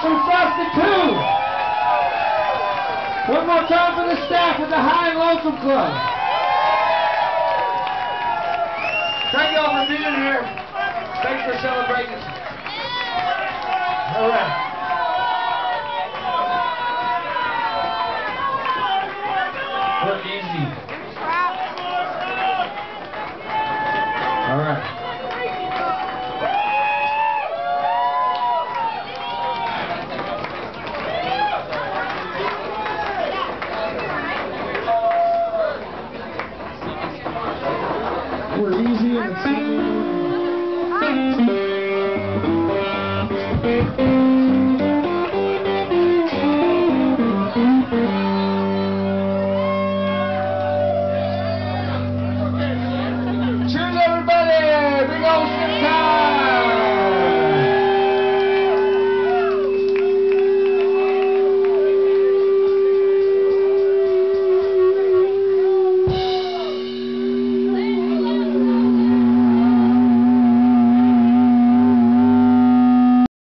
from Saskatoon. One more time for the staff at the High and Lonesome Club. Thank you all for being here. Thanks for celebrating. All right. were easy and Cheers, everybody! Big old